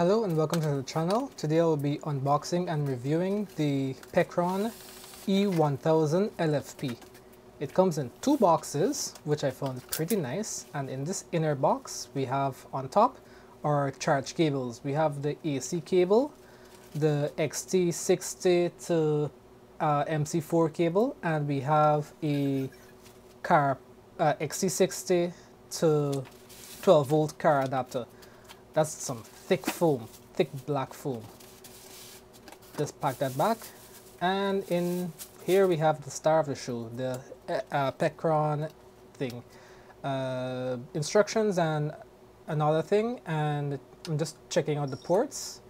Hello and welcome to the channel. Today I will be unboxing and reviewing the Pecron E1000 LFP. It comes in two boxes, which I found pretty nice. And in this inner box, we have on top our charge cables. We have the AC cable, the XT60 to uh, MC4 cable, and we have a car uh, XT60 to 12 volt car adapter. That's some thick foam, thick black foam. Just pack that back. And in here we have the star of the show, the uh, Pecron thing. Uh, instructions and another thing and I'm just checking out the ports.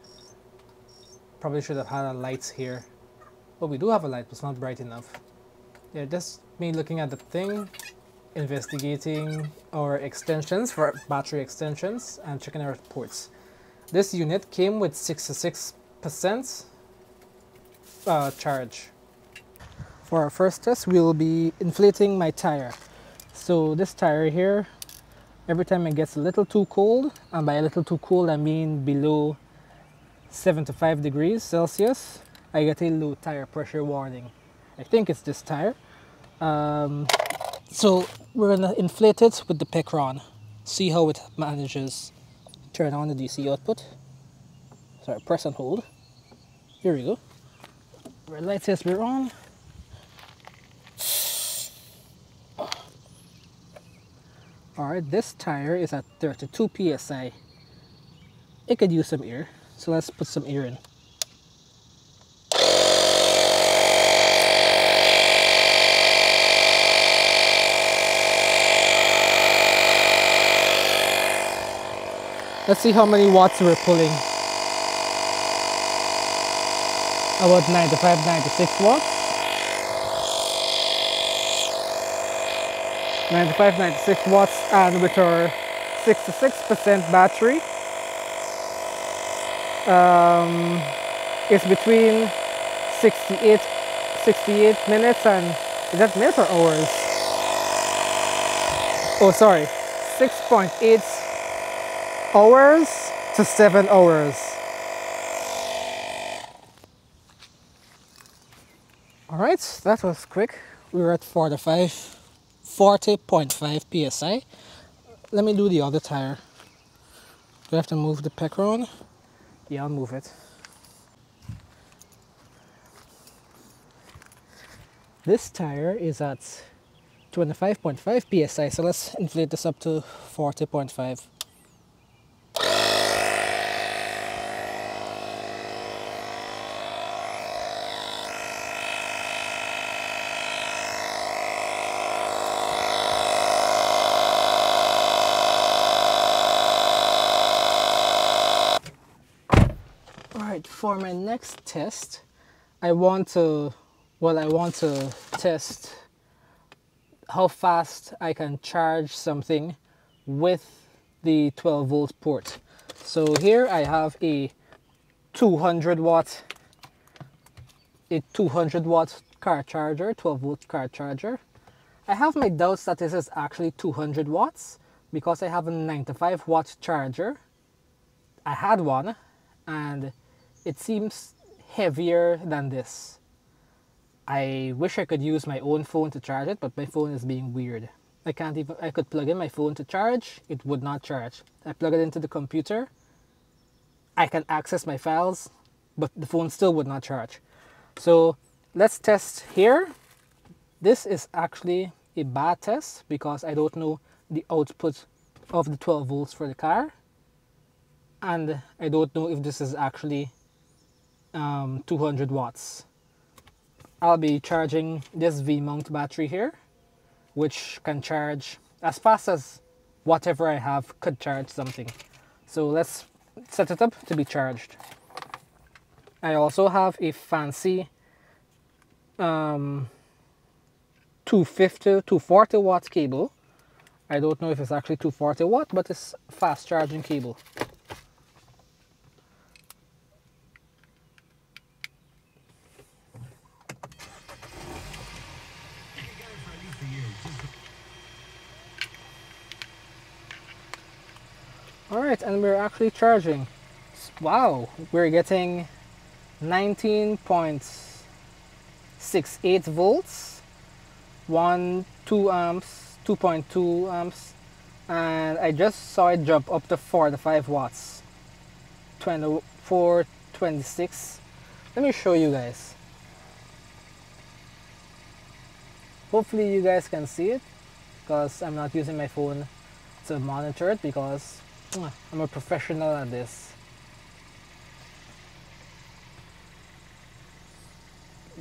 Probably should have had a lights here. But we do have a light, but it's not bright enough. Yeah, just me looking at the thing, investigating our extensions for battery extensions and checking our ports. This unit came with 66% uh, charge. For our first test, we'll be inflating my tire. So this tire here, every time it gets a little too cold, and by a little too cold I mean below 75 degrees Celsius, I get a low tire pressure warning. I think it's this tire. Um, so we're gonna inflate it with the Pecron. See how it manages. Turn on the DC output. Sorry, press and hold. Here we go. Red light says we're on. Alright, this tire is at 32 psi. It could use some air, so let's put some air in. Let's see how many watts we're pulling. About 95, 96 watts. 95, 96 watts and with our 66% battery um, it's between 68 68 minutes and is that minutes or hours oh sorry 6.8 hours to 7 hours all right that was quick we were at 45 40.5 psi. Let me do the other tire. Do I have to move the Pecron? Yeah, I'll move it. This tire is at 25.5 psi, so let's inflate this up to 40.5. right for my next test I want to well I want to test how fast I can charge something with the 12 volt port. So here I have a 200 watt a 200 watt car charger 12 volt car charger. I have my doubts that this is actually 200 watts because I have a 95 watt charger. I had one and it seems heavier than this. I wish I could use my own phone to charge it, but my phone is being weird. I can't even, I could plug in my phone to charge, it would not charge. I plug it into the computer, I can access my files, but the phone still would not charge. So let's test here. This is actually a bad test because I don't know the output of the 12 volts for the car. And I don't know if this is actually um, 200 watts. I'll be charging this V-mount battery here, which can charge as fast as whatever I have could charge something. So let's set it up to be charged. I also have a fancy um, 250, 240 watt cable. I don't know if it's actually 240 watt, but it's fast charging cable. Alright, and we're actually charging. wow, we're getting 19.68 volts, 1, 2 amps, 2.2 amps, and I just saw it jump up to 45 watts, 24, 26. Let me show you guys. Hopefully you guys can see it because I'm not using my phone to monitor it because I'm a professional at this.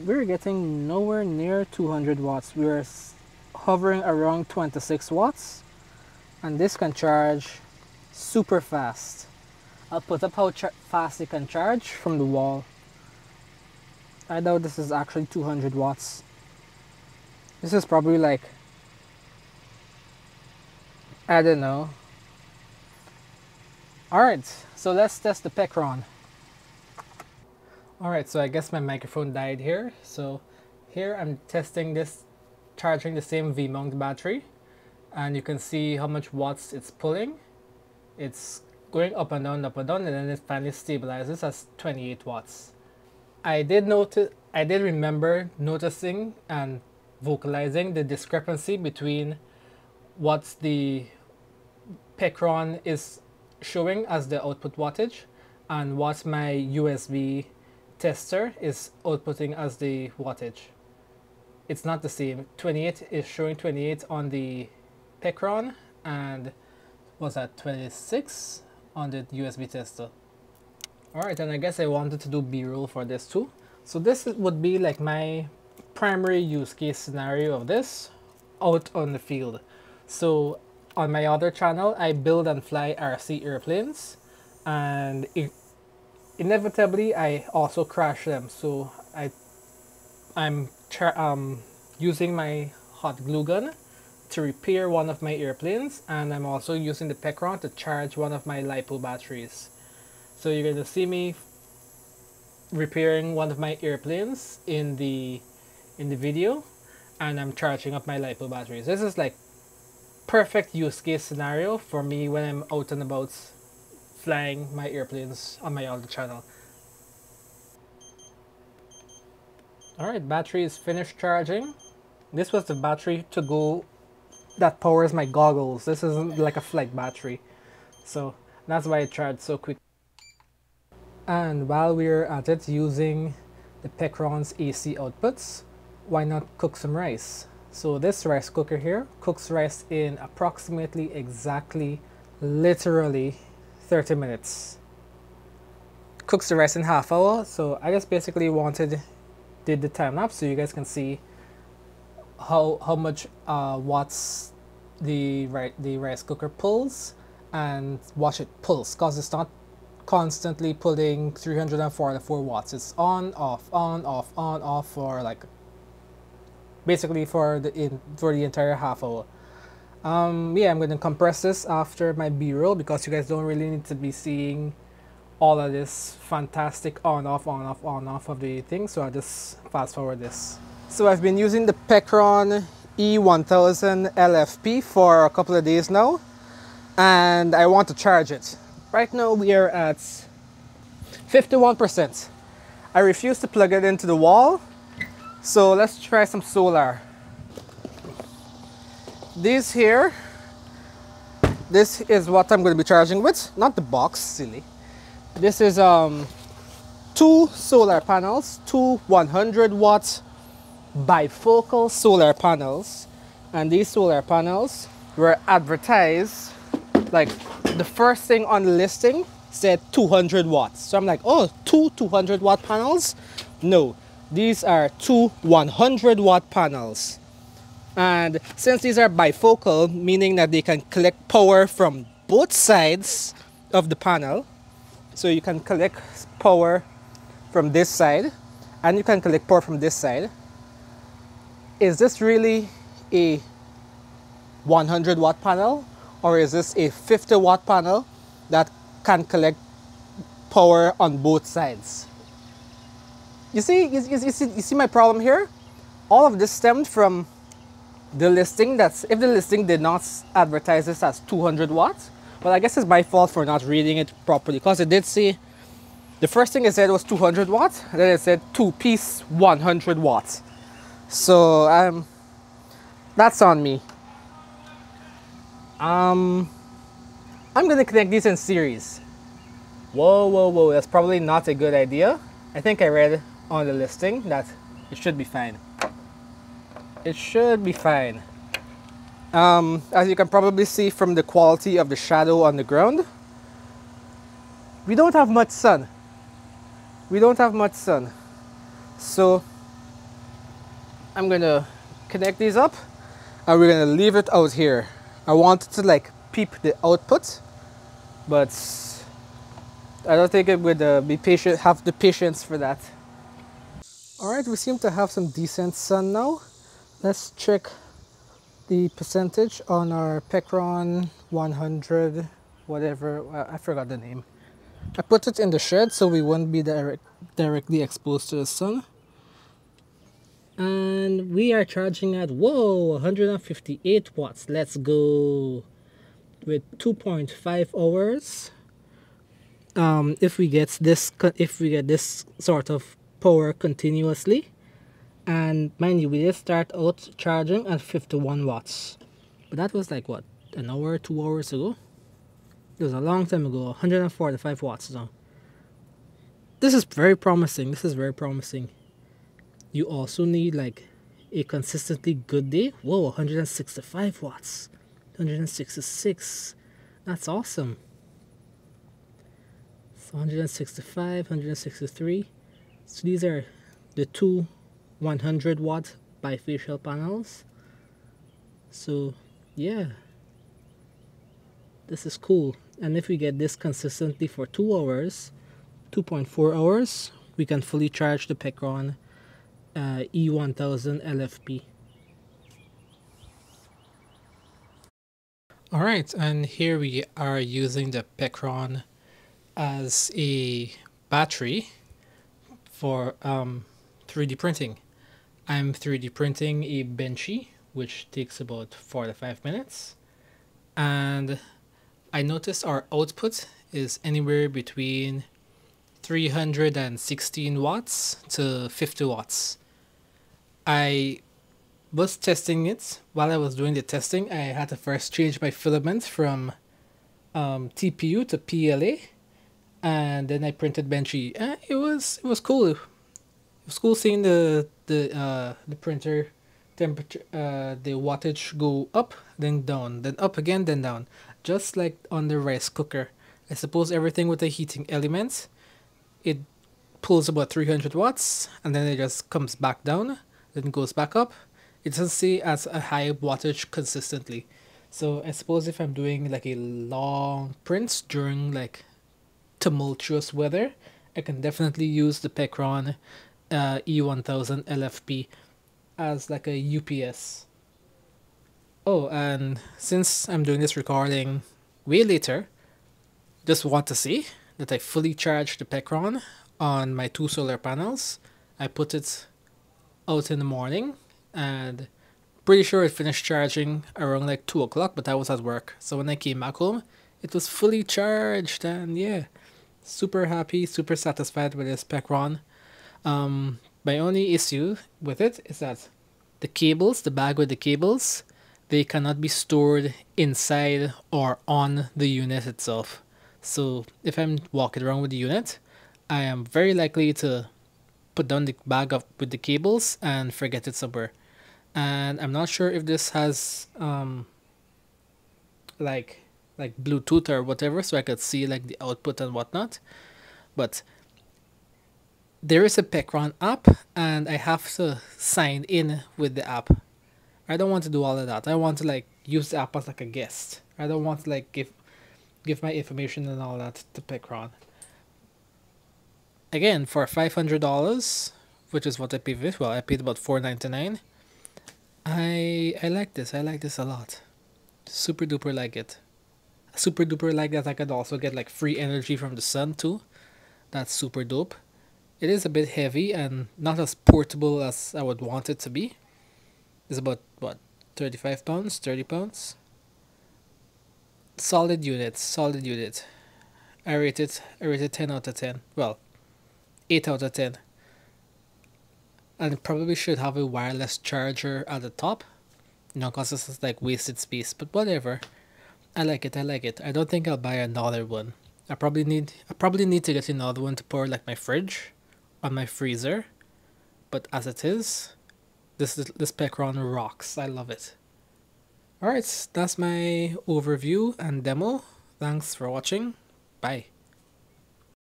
We're getting nowhere near 200 watts. We're hovering around 26 watts and this can charge super fast. I'll put up how fast it can charge from the wall. I doubt this is actually 200 watts. This is probably like I don't know. Alright, so let's test the Pecron. Alright, so I guess my microphone died here. So here I'm testing this, charging the same V-mount battery. And you can see how much watts it's pulling. It's going up and down, up and down, and then it finally stabilizes at 28 watts. I did notice, I did remember noticing and vocalizing the discrepancy between what's the Pecron is showing as the output wattage and what my USB tester is outputting as the wattage. It's not the same. 28 is showing 28 on the Pecron and was that 26 on the USB tester. Alright, and I guess I wanted to do B-roll for this too. So this would be like my primary use case scenario of this out on the field. So on my other channel, I build and fly RC airplanes and it, inevitably I also crash them. So I, I'm um, using my hot glue gun to repair one of my airplanes and I'm also using the Pecron to charge one of my LiPo batteries. So you're going to see me repairing one of my airplanes in the in the video and I'm charging up my LiPo batteries. This is like perfect use case scenario for me when I'm out and about flying my airplanes on my other channel. Alright, battery is finished charging. This was the battery to go that powers my goggles. This isn't like a flight battery. So that's why it charged so quick. And while we're at it using the Pecron's AC outputs, why not cook some rice? So this rice cooker here cooks rice in approximately exactly literally 30 minutes. Cooks the rice in half hour. So I just basically wanted did the time lapse so you guys can see how how much uh, watts the the rice cooker pulls and watch it pulse because it's not constantly pulling 344 watts. It's on off on off on off for like basically for the in for the entire half hour. Um, yeah, I'm gonna compress this after my B-roll because you guys don't really need to be seeing all of this fantastic on off on off on off of the thing. So I'll just fast forward this. So I've been using the Pecron E1000 LFP for a couple of days now, and I want to charge it. Right now we are at 51%. I refuse to plug it into the wall so let's try some solar. This here, this is what I'm going to be charging with, not the box, silly. This is um, two solar panels, two 100 watt bifocal solar panels. And these solar panels were advertised, like the first thing on the listing said 200 watts. So I'm like, oh, two 200 watt panels? No, these are two 100 watt panels. And since these are bifocal, meaning that they can collect power from both sides of the panel, so you can collect power from this side and you can collect power from this side. Is this really a 100 watt panel or is this a 50 watt panel that can collect power on both sides? You see, you, you, you, see, you see my problem here? All of this stemmed from the listing that's, if the listing did not advertise this as 200 watts, well, I guess it's my fault for not reading it properly because it did say the first thing it said was 200 watts, then it said two piece 100 watts. So um, that's on me. Um, I'm gonna connect these in series. Whoa, whoa, whoa, that's probably not a good idea. I think I read on the listing that it should be fine. It should be fine. Um, as you can probably see from the quality of the shadow on the ground, we don't have much sun. We don't have much sun. So I'm gonna connect these up and we're gonna leave it out here. I wanted to like peep the output, but I don't think it would uh, be patient, have the patience for that. All right, we seem to have some decent sun now. Let's check the percentage on our Pecron 100, whatever, I forgot the name. I put it in the shed so we won't be direct, directly exposed to the sun. And we are charging at, whoa, 158 watts. Let's go with 2.5 hours. Um, if we get this, if we get this sort of power continuously, and mind you, we did start out charging at 51 watts, but that was like what an hour, two hours ago. It was a long time ago, 145 watts now. This is very promising. This is very promising. You also need like a consistently good day. Whoa, 165 watts. 166. That's awesome. So 165, 163. So these are the two 100 watt bifacial panels. So yeah, this is cool. And if we get this consistently for 2 hours, 2.4 hours, we can fully charge the Pecron uh, E1000 LFP. Alright, and here we are using the Pecron as a battery for um, 3D printing. I'm 3D printing a Benchy, which takes about 4 to 5 minutes. And I noticed our output is anywhere between 316 watts to 50 watts. I was testing it. While I was doing the testing, I had to first change my filament from um, TPU to PLA, and then I printed Benchy. And it was it was cool. It was cool seeing the the uh, the printer temperature, uh, the wattage go up, then down, then up again, then down, just like on the rice cooker. I suppose everything with the heating elements, it pulls about 300 watts, and then it just comes back down, then goes back up it doesn't say as a high wattage consistently. So I suppose if I'm doing like a long print during like tumultuous weather, I can definitely use the Pecron uh, E1000 LFP as like a UPS. Oh, and since I'm doing this recording way later, just want to see that I fully charged the Pecron on my two solar panels. I put it out in the morning and pretty sure it finished charging around like 2 o'clock but I was at work so when I came back home it was fully charged and yeah super happy super satisfied with this Pecron um, my only issue with it is that the cables the bag with the cables they cannot be stored inside or on the unit itself. So if I'm walking around with the unit I am very likely to put down the bag up with the cables and forget it somewhere. And I'm not sure if this has um like like Bluetooth or whatever so I could see like the output and whatnot but there is a Pecron app and I have to sign in with the app I don't want to do all of that I want to like use the app as like a guest I don't want to like give give my information and all that to Pecron again for $500 which is what I paid with well I paid about $4.99 I I like this. I like this a lot. Super duper like it. Super duper like that I could also get like free energy from the sun too. That's super dope. It is a bit heavy and not as portable as I would want it to be. It's about what 35 pounds, 30 pounds. Solid unit, solid unit. I rate it I rate it 10 out of 10. Well, 8 out of 10. And probably should have a wireless charger at the top. You know, because this is like wasted space, but whatever. I like it, I like it. I don't think I'll buy another one. I probably need I probably need to get another one to pour like my fridge on my freezer. But as it is, this is this Pecron rocks. I love it. Alright, that's my overview and demo. Thanks for watching. Bye.